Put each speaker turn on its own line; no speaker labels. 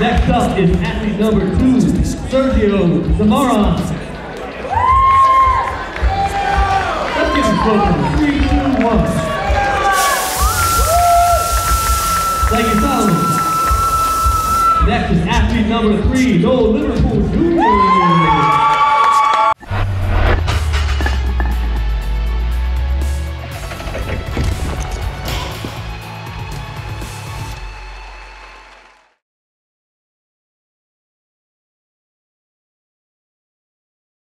Next up is athlete number two, Sergio Zamarron. Let's give him. Three, two, one. Thank you, Solomon. Next is athlete number three, Joel Liverpool